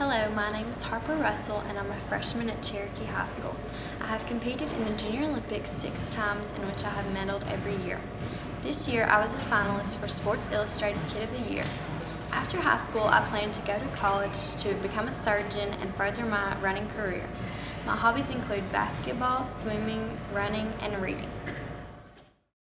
Hello, my name is Harper Russell and I'm a freshman at Cherokee High School. I have competed in the Junior Olympics six times in which I have medaled every year. This year I was a finalist for Sports Illustrated Kid of the Year. After high school I plan to go to college to become a surgeon and further my running career. My hobbies include basketball, swimming, running, and reading.